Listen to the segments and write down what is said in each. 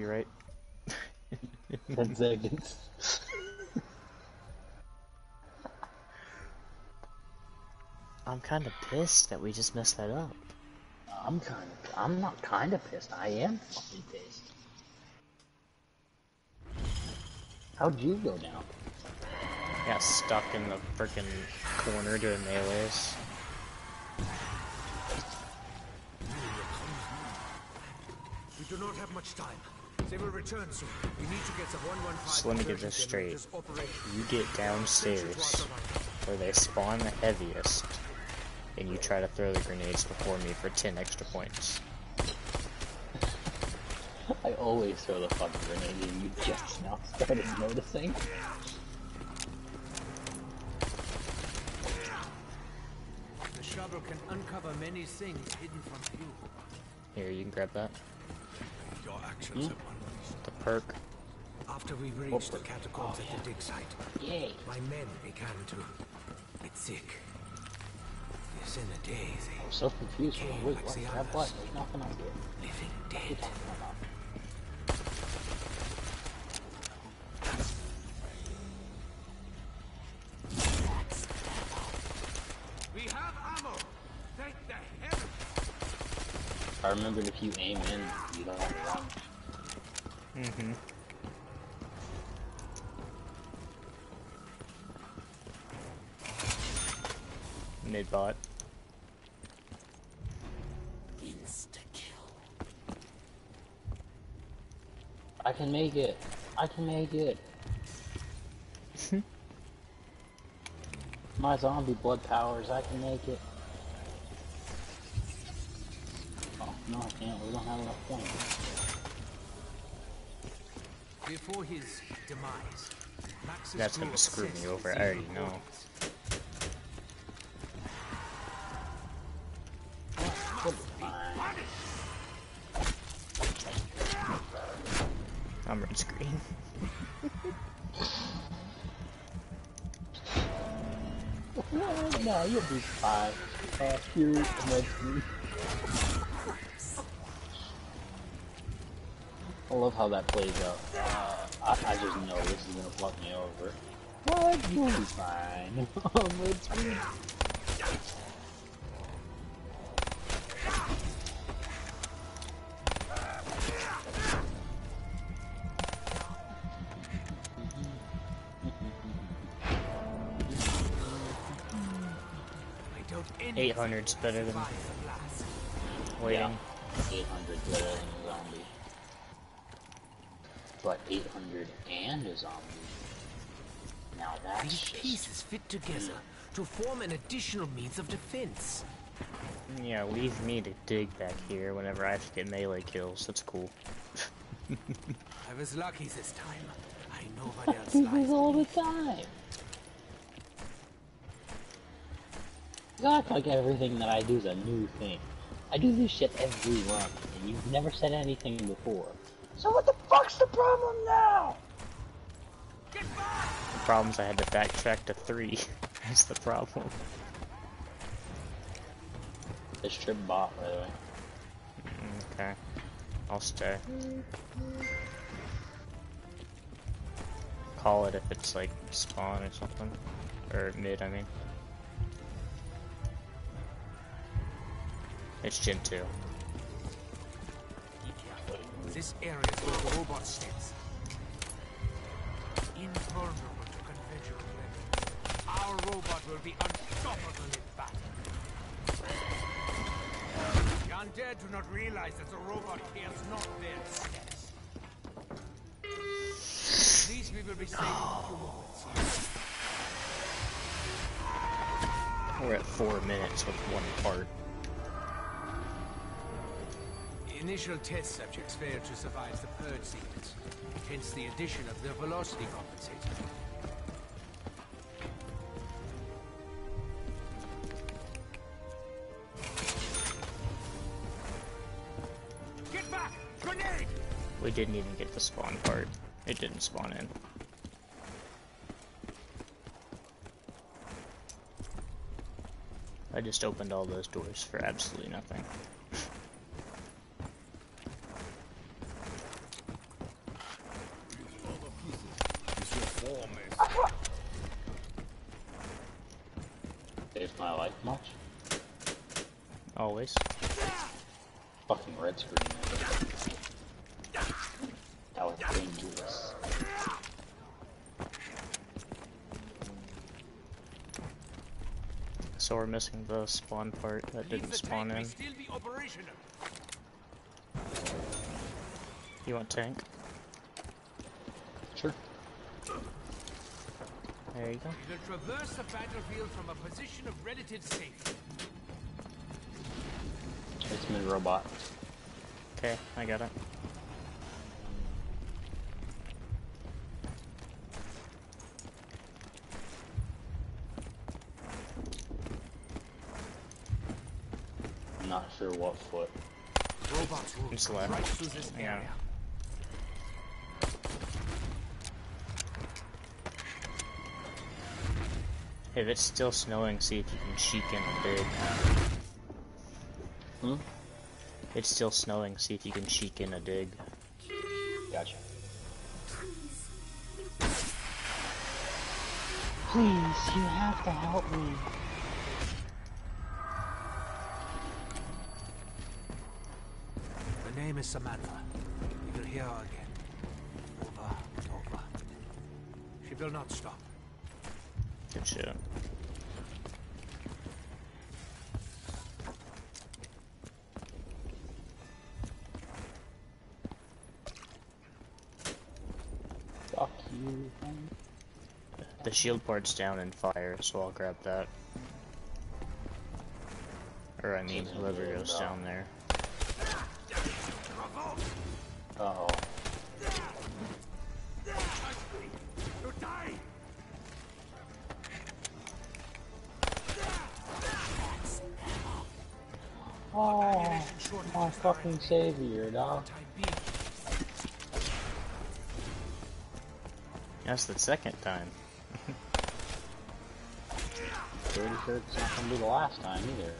Copyright. Ten seconds. I'm kind of pissed that we just messed that up. I'm kind of. I'm not kind of pissed. I am fucking pissed. How'd you go down? Got stuck in the freaking corner doing melees. We do not have much time. They will return soon. We need to get the 115 So let me get this straight. You get downstairs where they spawn the heaviest, and you try to throw the grenades before me for 10 extra points. I always throw the fucking grenade and you just now started noticing. The shovel can uncover many things hidden from view. Here, you can grab that. Your actions hmm? have unleashed. The perk. After we reached the catacombs at the oh, dig site, Yay. my men began to get sick. Yes, in a day, they I'm so confused. Okay, Wait, like what? the Grab what? There's nothing I did. living What are you dead. We have ammo. Thank the heavens. I remembered if you aim in, you don't have to run. Mm-hmm. Mid-bot. I can make it. I can make it. My zombie blood powers, I can make it. Oh, no, I can't. We don't have enough points. Before his demise, Maxis That's gonna screw me over, I already know. I'm red screen. no, you'll be fine. Uh, you eventually. I love how that plays out. I, I just know this is gonna fuck me over. What? You'll be fine. I'm red screen. I doubt any 800's better than survive the blast. waiting. 800 better than a zombie. But 800 and a zombie. Now that's These just... pieces fit together mm. to form an additional means of defense. Yeah, leave me to dig back here whenever I have to get melee kills. That's cool. I was lucky this time. I know what else do lies this all the time. You act like everything that I do is a new thing. I do this shit every run, and you've never said anything before. So what the fuck's the problem now? The problem's I had to backtrack to three. That's the problem. This trip bot, by the way. Mm, okay. I'll stay. Call it if it's like spawn or something. Or mid, I mean. It's Gen 2. This area is where the robot stands. Invulnerable to conventional weapons. Our robot will be unstoppable in battle. The undead do not realize that the robot cares not their steps. At least we will be safe in a few moments. We're at four minutes with one part initial test subjects failed to survive the purge sequence, hence the addition of the velocity compensator. Get back! Grenade! We didn't even get the spawn part. It didn't spawn in. I just opened all those doors for absolutely nothing. Missing the spawn part that didn't spawn in. still be. You want tank? Sure. There you go. We will traverse the battlefield from a position of relative safety. It's mid robot. Okay, I got it. Sure what foot. Robots will It's left. right through this Yeah. area. If it's still snowing, see if you can cheek in a dig. Hmm? It's still snowing, see if you can cheek in a dig. Gotcha. Please, you have to help me. Name is Samantha. You will hear her again. Over and over. She will not stop. Good shit. Fuck you. The shield part's down in fire, so I'll grab that. Or I mean, whoever goes down there. Fucking savior, dog. That's the second time. Pretty sure it's not gonna be the last time either.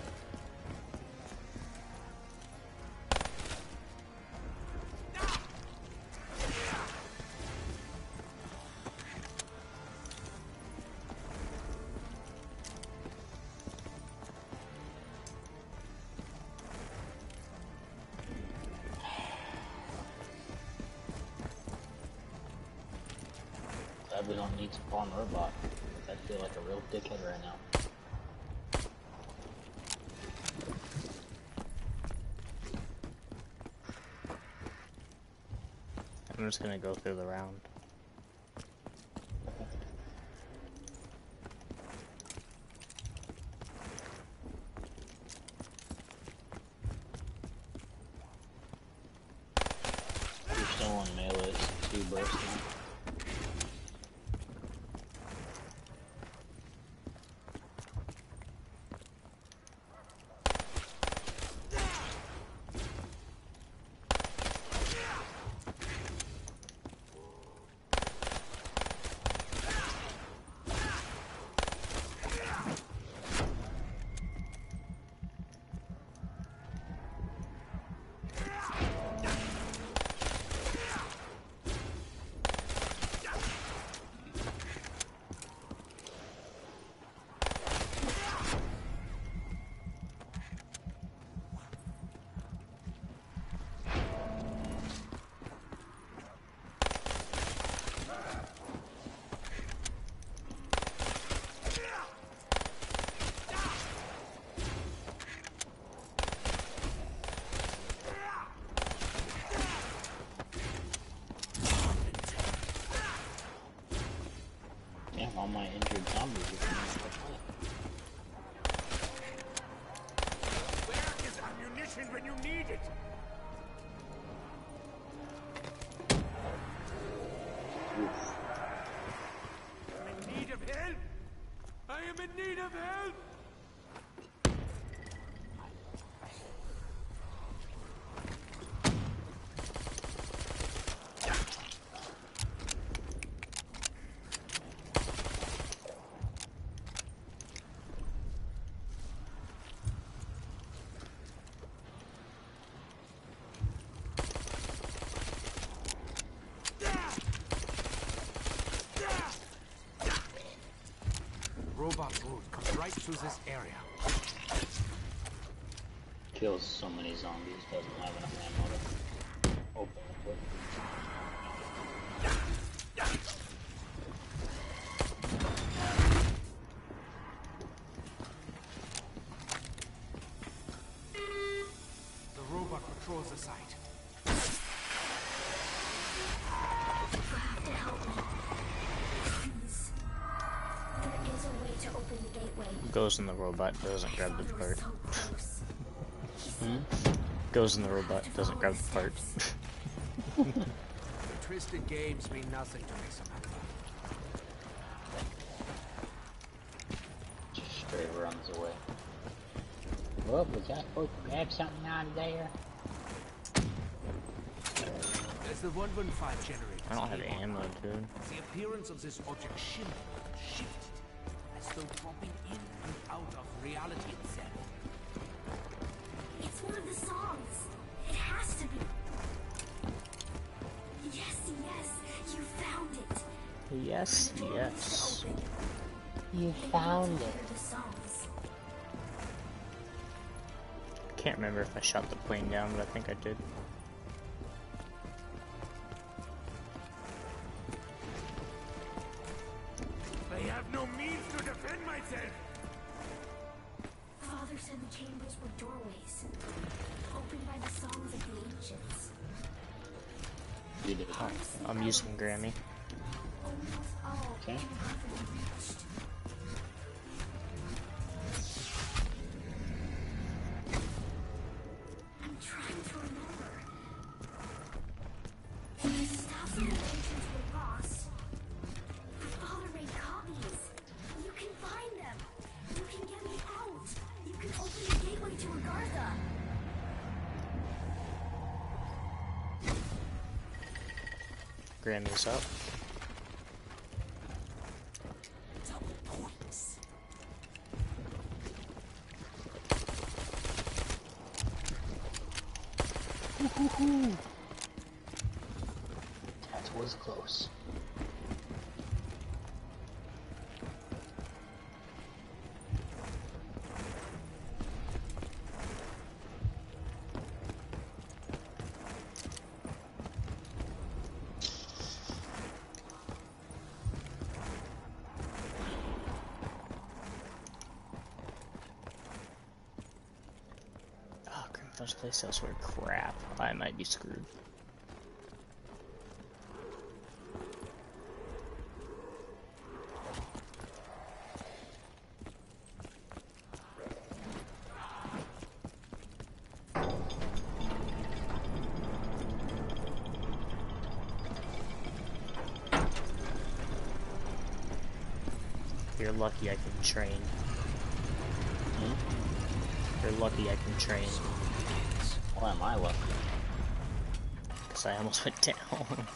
Dickhead right now. I'm just gonna go through the round. You're still on melee, two bursts now. Damn, all my injured zombies are coming into play. Where is ammunition when you need it? Oof. I'm in need of help. I am in need of help. robot route comes right through this area. Kills so many zombies, doesn't have enough ammo to open the Goes in the robot, doesn't grab the part. so close. Goes in the robot, doesn't grab the part. The twisted games mean nothing to me, Samantha. Just straight runs away. Well, was I supposed to grab something out of there? As the 115 generator. I don't have ammo, dude. The appearance of this object shimmered, shifted, Yes, yes. You found it. hear. Can't remember if I shot the plane down, but I think I did. I have no means to defend myself. Father said the chambers were doorways, opened by the songs of the ancients. You did. I'm using Grammy. Okay. can never be reached. I'm trying to remember. The stuff the ancients were lost. Father made copies. You can find them. You can get me out. You can open the gateway to Agartha. Grammy's up. Double points. That was close. Oh, Grimfell's place elsewhere. Crap. I might be screwed. You're lucky I can train. Hmm? You're lucky I can train. Why am I lucky? Because I almost went down.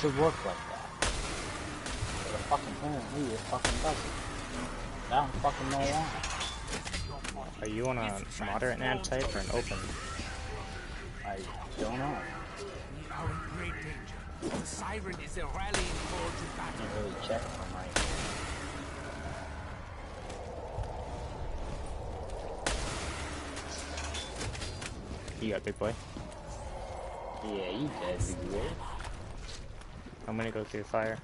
Should work like that. But the fucking apparently it fucking doesn't. I don't fucking know why. are you on a moderate nav type or an open? I don't know. We are in great danger. The siren is a rallying call to I battle. can't really check right here. You got big boy. Yeah, you dead, big boy. I'm gonna go through fire.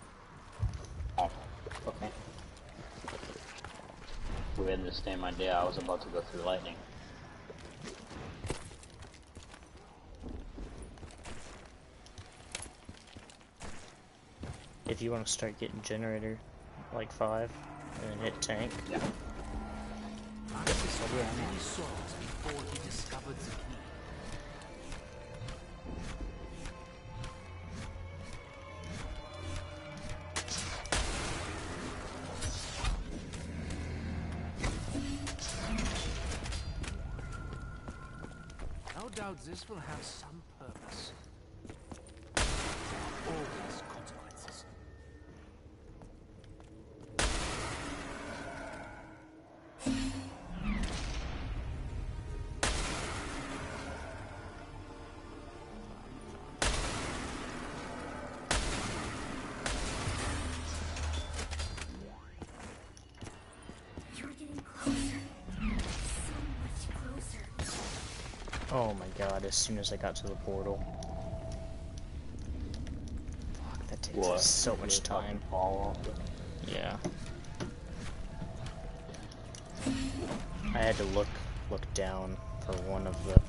Oh, okay. We had the same idea. I was about to go through lightning. If you want to start getting generator like five, and then hit tank. Yeah. Will have some purpose. God, as soon as I got to the portal. Fuck, that takes What? so much time. Yeah. I had to look look down for one of the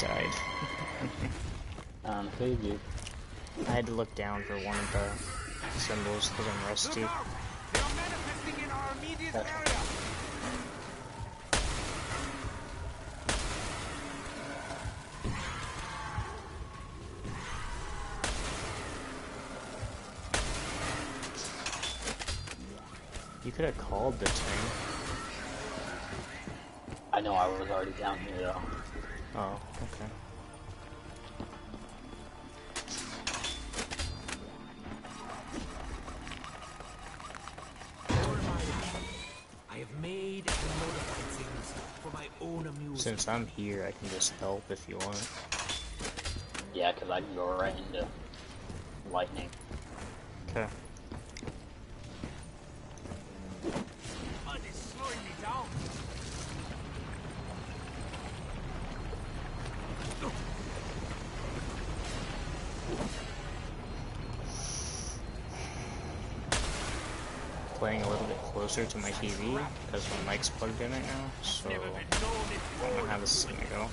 died. Um, could you? I had to look down for one of the symbols because I'm rusty. Look! They are manifesting in our immediate area! You could have called the tank. I know I was already down here though. Oh, okay. I'm here, I can just help if you want. Yeah, because I can go right into lightning. Okay. Mud is slowing me down. Playing a little bit closer to my TV because my mic's plugged in right now, so Never been known it I don't have a signal.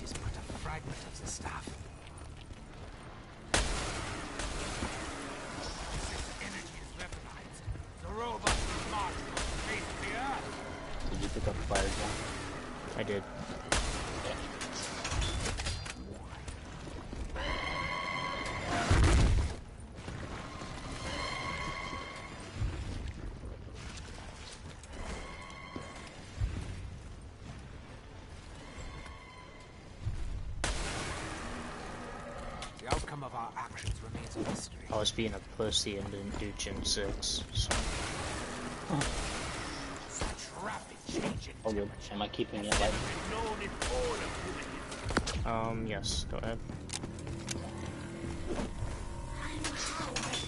Just put a fragment of the staff. This energy is weaponized. The robot is marched on face the earth. Did you pick up the fire gun? I did. The outcome of our actions remains a mystery. I was being a pussy and didn't do Gen 6, so. Such rapid change in Oh good. Am I keeping it has light? never been known in all of human history. Um, yes, go ahead. I don't know how, but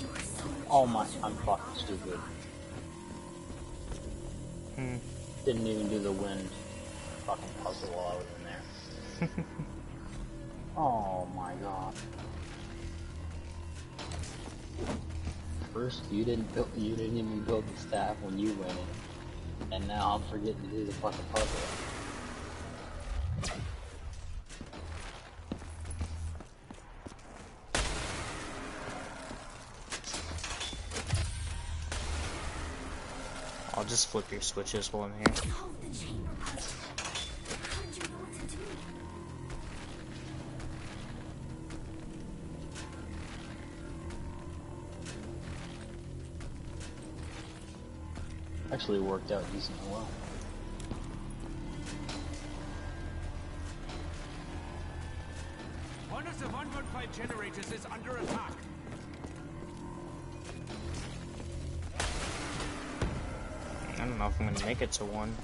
you are so much Oh my, I'm fucking stupid. Hmm. Didn't even do the wind fucking puzzle while I was in there. oh my god. First, you didn't build, you didn't even build the staff when you went in, and now I'm forgetting to do the fucking puzzle. I'll just flip your switches while I'm here. Actually worked out decently well. One of the 115 generators is under attack. don't know if I'm gonna make it to one.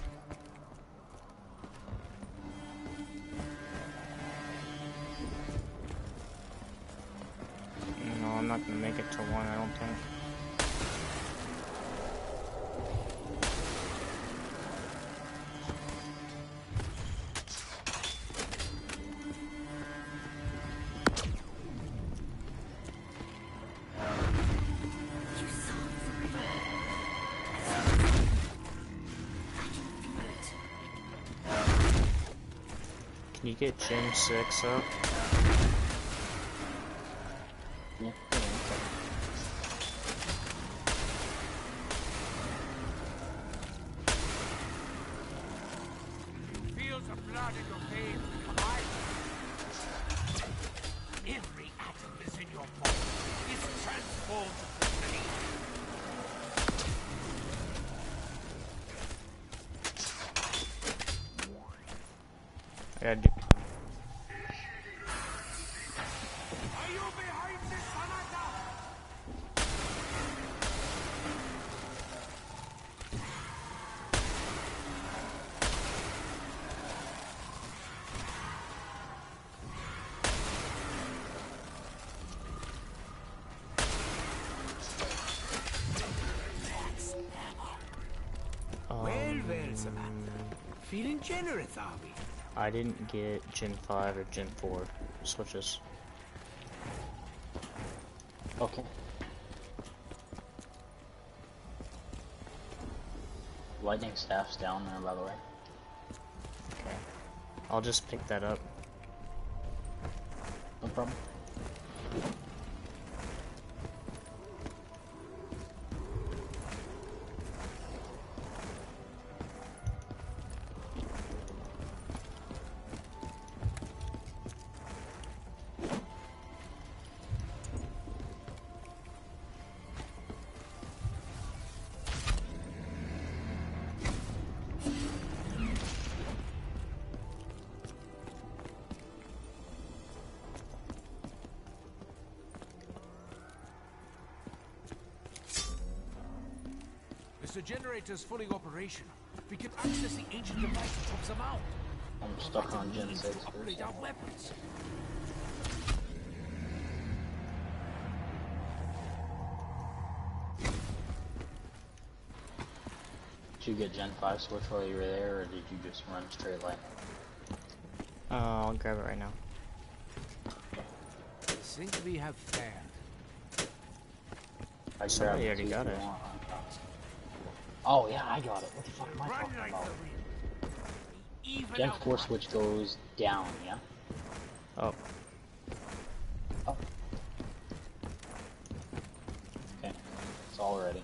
No, I'm not gonna make it to one, I don't think. You get Gen 6 up? Feeling generous, are we? I didn't get Gen 5 or Gen 4 switches. Okay. Lightning staff's down there, by the way. Okay. I'll just pick that up. No problem. As the generator's fully operational, we can access the ancient device atop the mount. I'm stuck on Gen 6. Upgrade our weapons. Did you get Gen 5 switch while you were there, or did you just run straight line? Uh, I'll grab it right now. I think we have fared. I Somebody grabbed already got it. want. Oh yeah, I got it. What the fuck am I talking about? the wind. Even Gen out 4 switch goes down, yeah? Oh, Oh. Okay, it's all ready.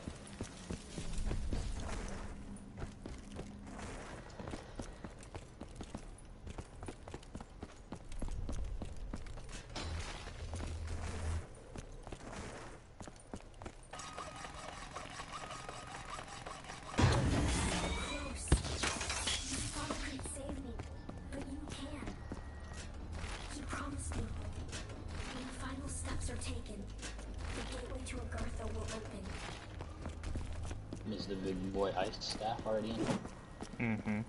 Close. Father couldn't save me, but you can. He promised me. When the final steps are taken, the gateway to Agartha will open. Is the big boy ice staff already in? mm-hmm.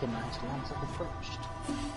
That. The mechanized ones have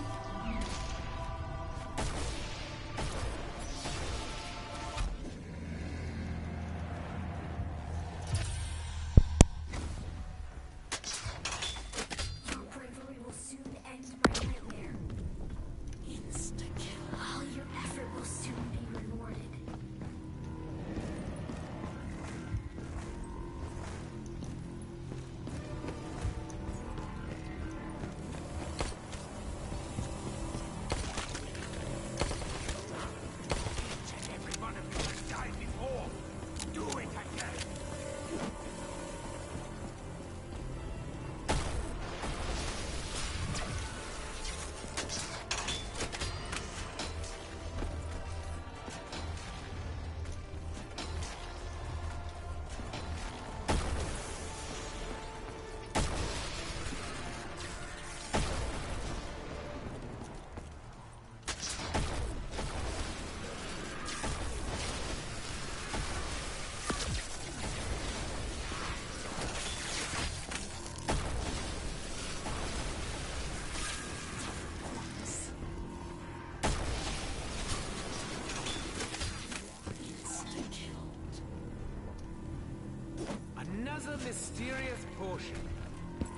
mysterious potion.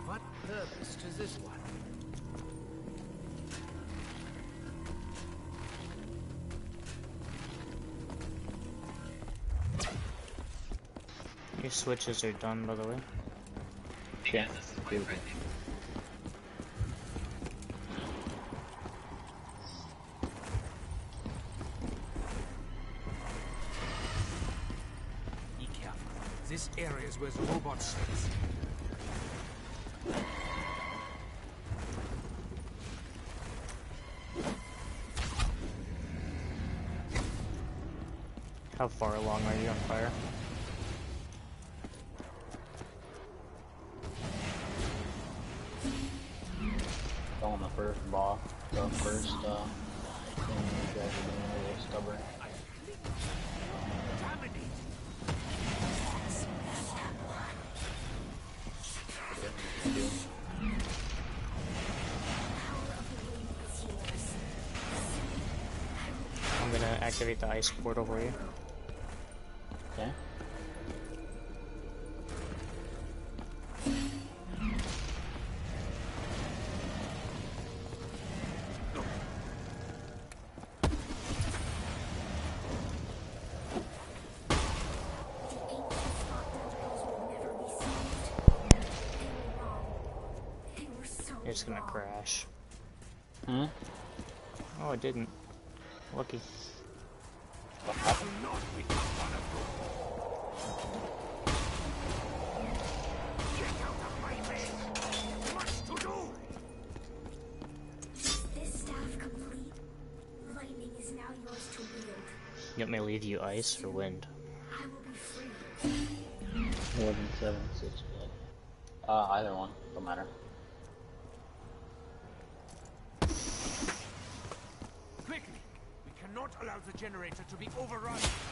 What purpose does this one? Your switches are done, by the way. Yeah, beautiful. Be careful. This area is where the robot How far along are you on fire? On the first boss, the first, uh, thing you guys are doing a little stubborn. I'm gonna activate the ice portal for you. You want me to leave you ice or wind? I will be free. More than seven, six blood. Uh, either one, don't matter. Quickly! We cannot allow the generator to be overrun.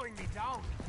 Slowing me down.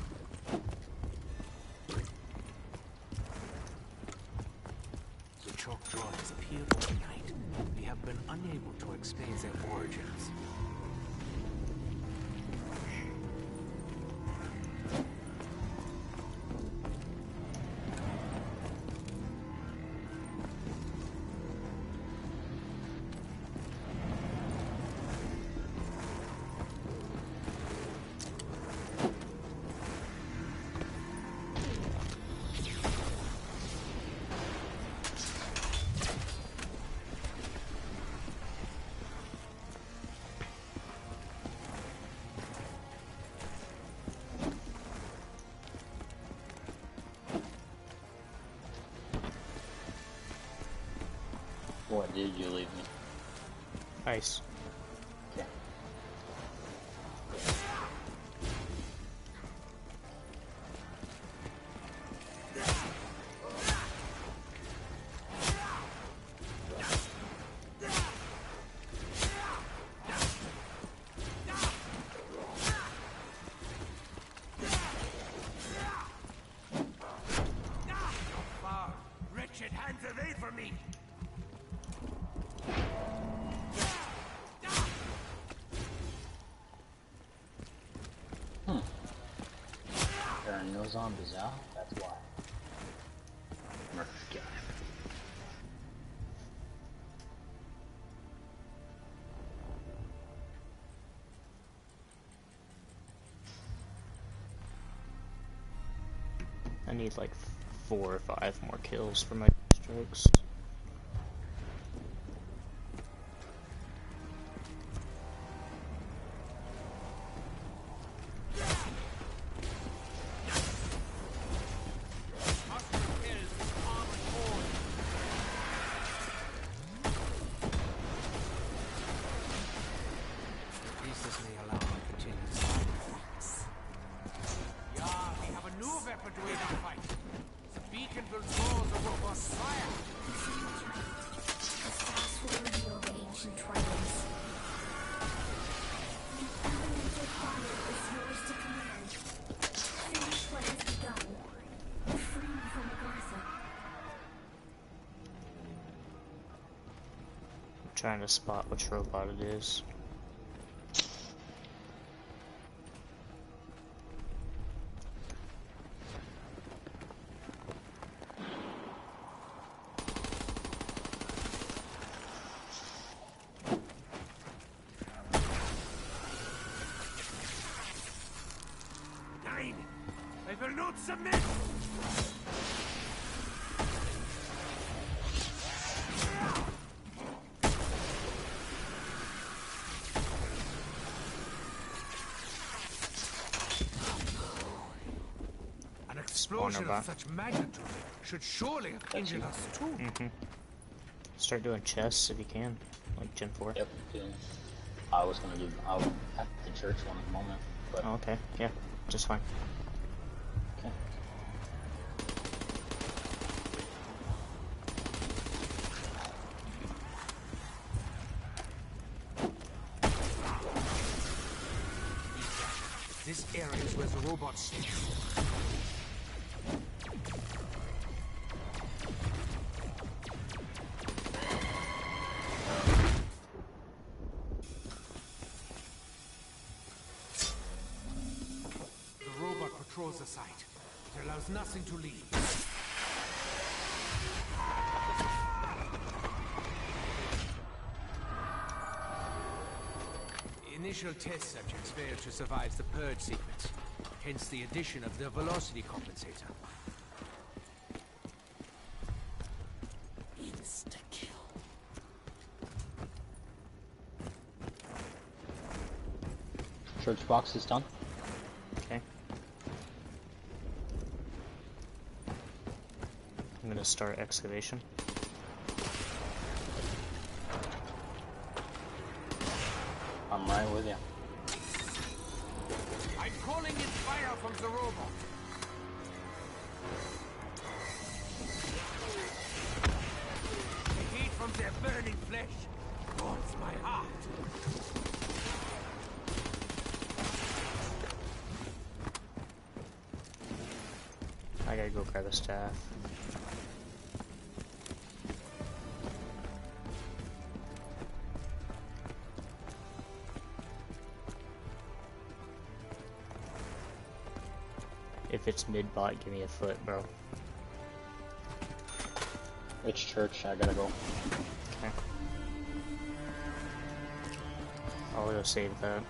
What did you leave me? Ice. Zombies out, that's why. I need like four or five more kills for my strokes. Trying to spot which robot it is. Nein! I will not submit! Explosion of such magnitude should surely have injured us too. Mm-hmm. Start doing chests if you can, like Gen 4. Yep. yeah. I was gonna do. I'll have the church one at the moment, but Oh, okay, yeah, just fine. It to leave. Initial test subjects failed to survive the purge sequence, hence the addition of the velocity compensator. Insta-kill. Church box is done. Okay. I'm gonna start excavation. I'm right with you. If it's mid bot, give me a foot, bro. Which church? I gotta go. Okay. I'll go save that.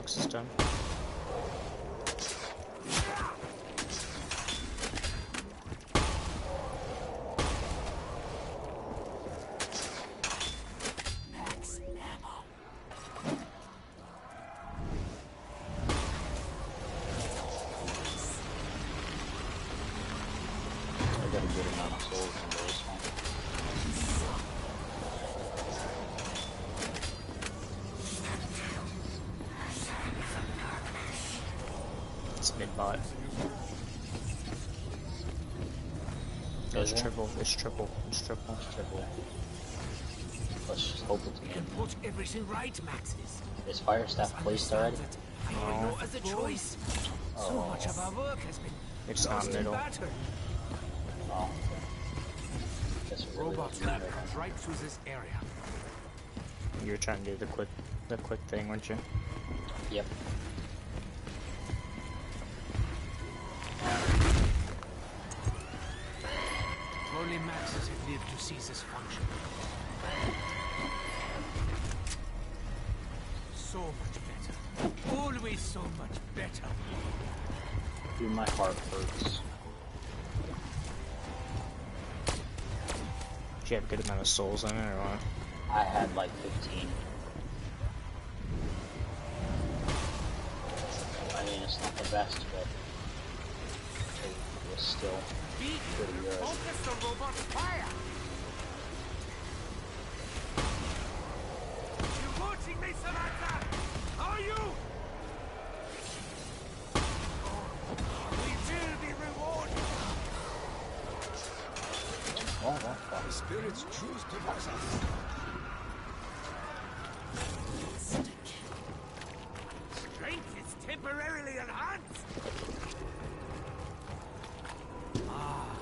Box It's Is it? triple. It's triple. It's triple. Triple. Let's just hope it's We me. can put everything right, Maxis. Is fire staff placed already? I have no other choice. So oh. much of our work has been It's not lost in middle. battle. Oh. Guess really Robot's doesn't lab comes right through this area. You were trying to do the quick, the quick thing, weren't you? Yep. Maxis have lived to see this function. So much better. Always so much better. Dude, my heart hurts. Do you have a good amount of souls in it, or what? I had like 15. I mean, it's not the best, but it was still pretty good. Focus the robot's fire! You watching Are you? We will be rewarded. Fuck. Spirits choose to bless us. Strength is temporarily enhanced. Ah,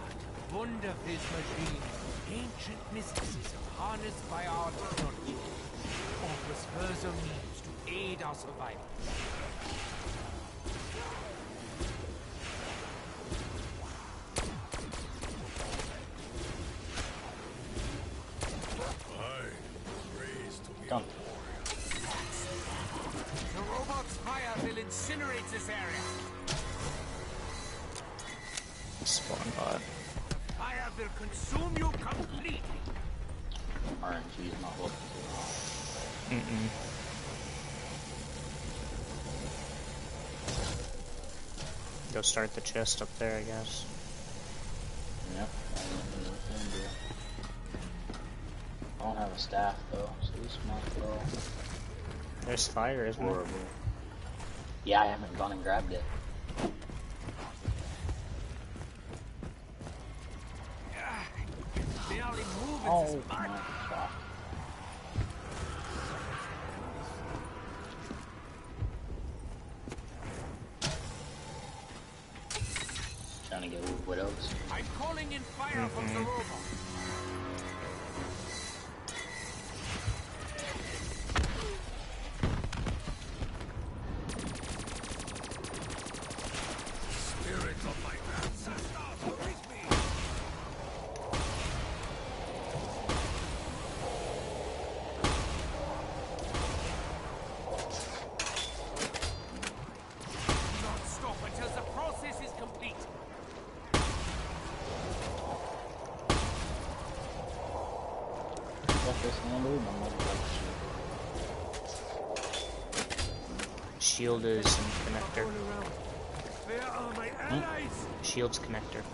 the wonder of this machine. Ancient mysticism harnessed by our technology offers further means to aid our survival. Go start the chest up there, I guess. Yep. I don't know what we can do. I don't have a staff though, so this might go There's fire, isn't there? horrible. Yeah, I haven't gone and grabbed it. Barely moving Oh my Shield is in connector. All are my allies? Shield's connector.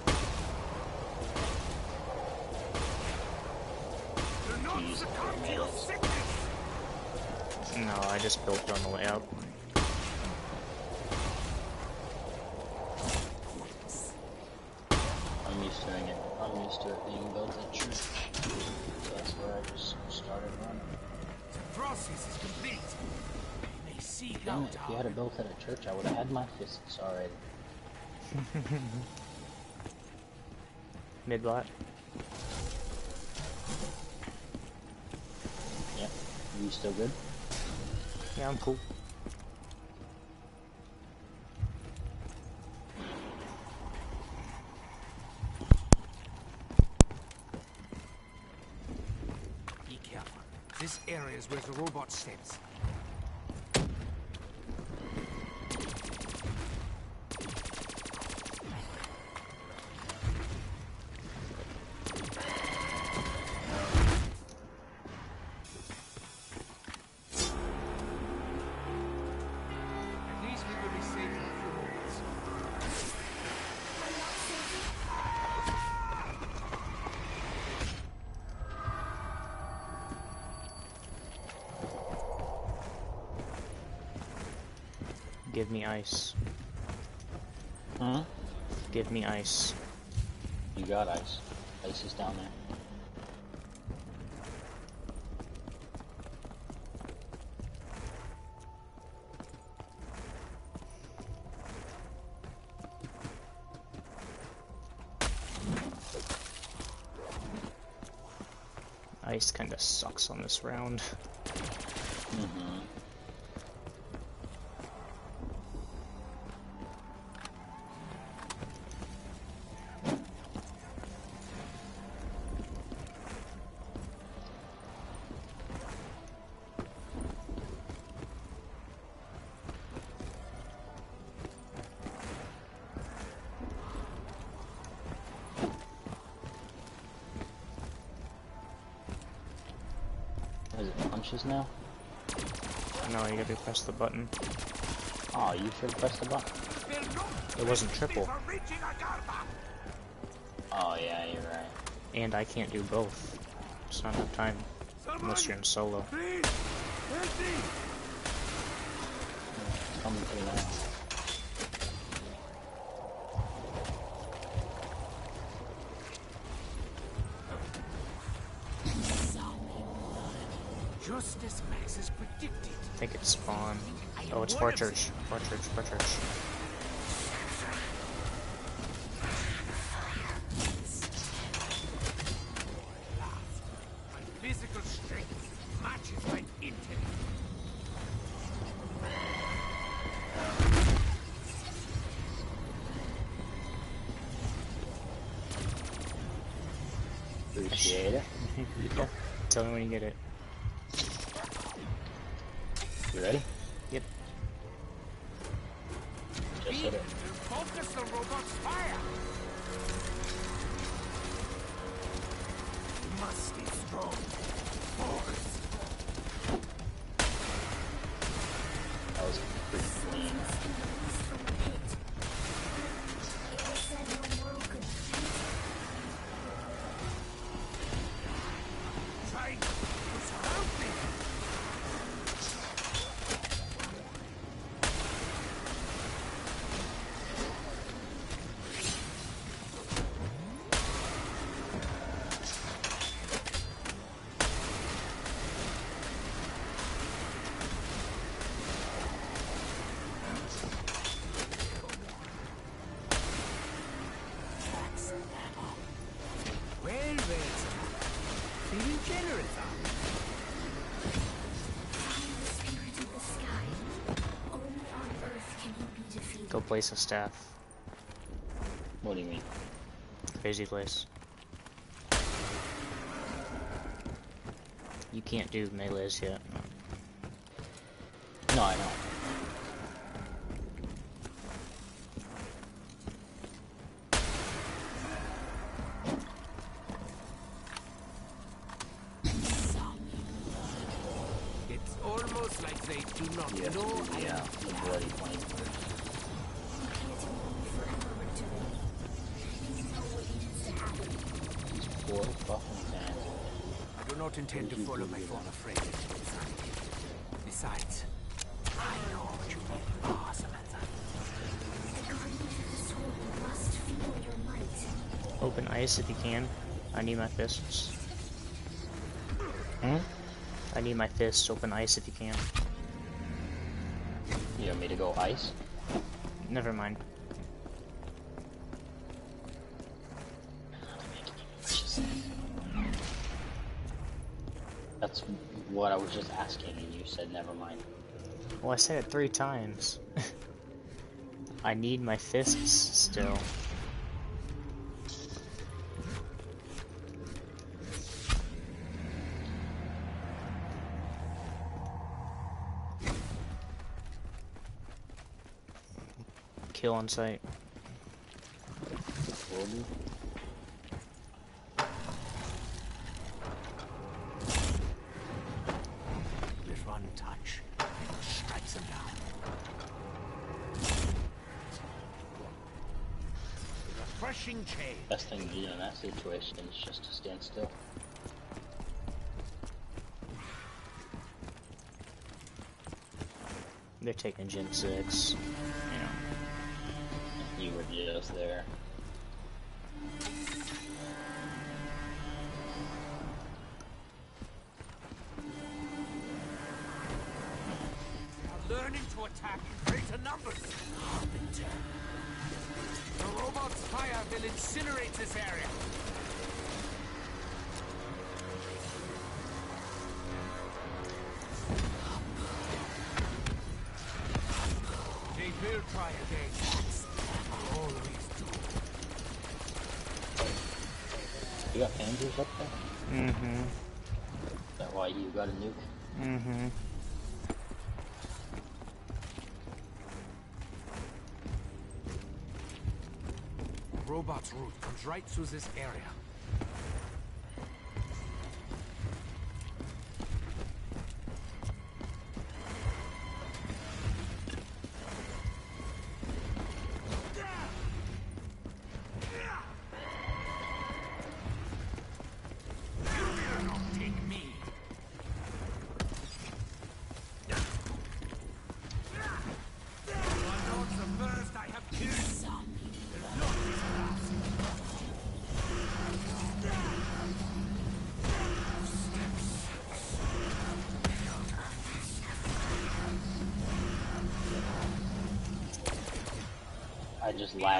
Do not succumb to your sickness. No, I just built it on the way up. I'm used to doing it. I'm used to it being built at church. So that's where I just started running. The process Damn it, if you had a it built at a church, I would have had my fists already. Midbot. Yep. You still good? Yeah, I'm cool. Be careful. This area is where the robot steps. Give me ice. Huh? Give me ice. You got ice. Ice is down there. Ice kinda sucks on this round. punches now? No, you gotta press the button. Oh, you should press the button. It wasn't triple. Oh yeah, you're right. And I can't do both. It's not enough time. Unless you're in solo. It's coming to now. Fort Church. Fort Church, Fort Church. Place a staff. What do you mean? Crazy place. You can't do melees yet. No, I know. It's almost like they do not You have know to do the, uh, the bloody plane. You can't even forever return. You know what needs to happen. These poor fucking fans. I do not intend to follow my former friend into insanity. Besides, I know what you mean. Ah, Samantha. The guardians of the soul must feel your might. Open ice if you can. I need my fists. Hmm? I need my fists. Open ice if you can. You want me to go ice? Never mind. That's what I was just asking, and you said never mind. Well, I said it three times. I need my fists still. Kill on sight. Will. With one touch, it strikes them down. Refreshing change. Best thing to do in that situation is just to stand still. They're taking Gen 6. You know. Just there. robot's route comes right through this area.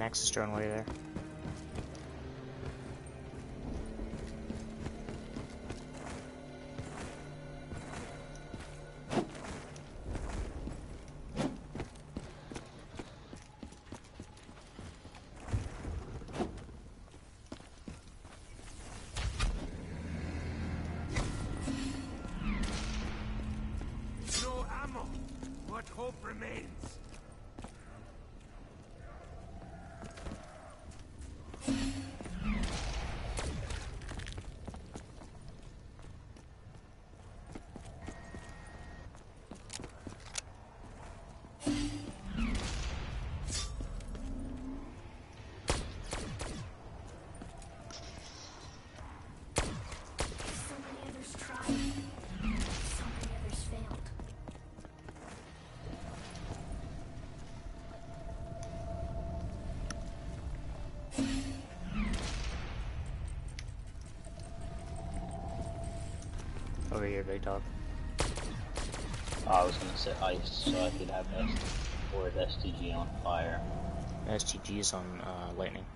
Next drone throwing there. No ammo. What hope remains? Over here, big dog. Oh, I was gonna set ice so I could have S or STG on fire. STG is on uh, lightning.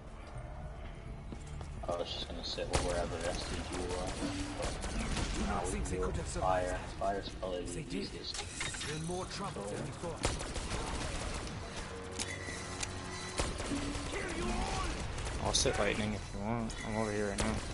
I was just gonna sit wherever STG was. But you know, we fire. Fire's probably the easiest. More trouble than before. I'll sit lightning if you want. I'm over here right now.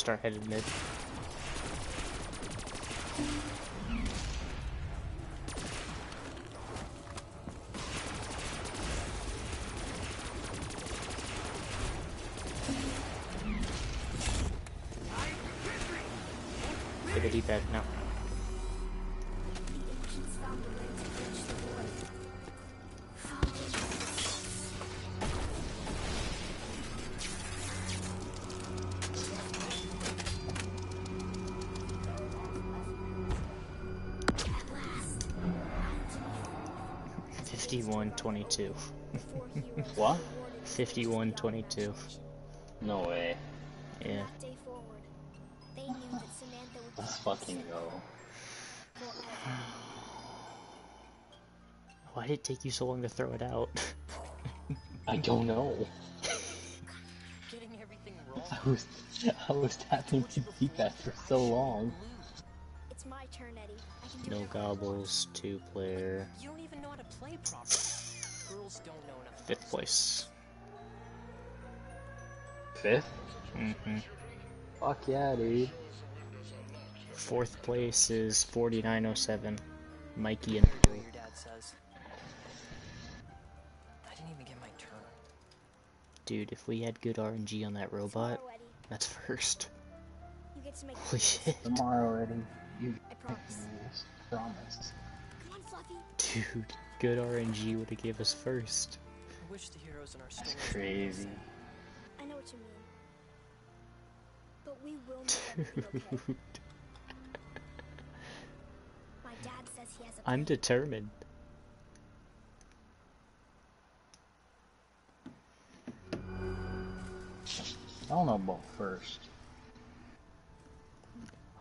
start headed mid. 22. what? 51 22. No way. Yeah. Let's fucking go. Why did it take you so long to throw it out? I don't know. I was, I was tapping to beat that for so long. Turn, no gobbles, two player. You don't even know how to play properly fifth place. Fifth? hmm Fuck yeah, dude. Fourth place is 4907. Mikey and What your dad says. I didn't even get my turn. Dude, if we had good RNG on that robot, that's first. You get to make Holy shit. Tomorrow already. You I promise. promise. Come on, Fluffy. Dude, good RNG would have gave us first. I wish the heroes in our That's crazy. I know what you mean. But we will make everything okay. Dude, My dad says he has a I'm determined. I don't know about first.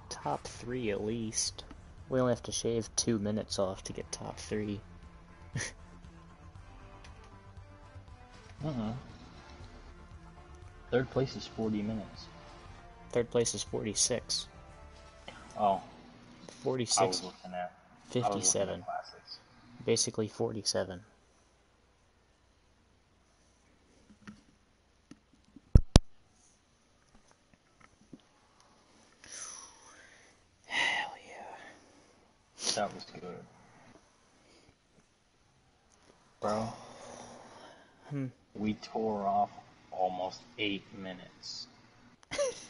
Top three at least. We only have to shave two minutes off to get top three. Uh-uh. Third place is 40 minutes. Third place is 46. Oh, I 46, was looking at I was looking at 57. Basically 47. Hell yeah. That was good. Bro, Hmm. we tore off almost eight minutes.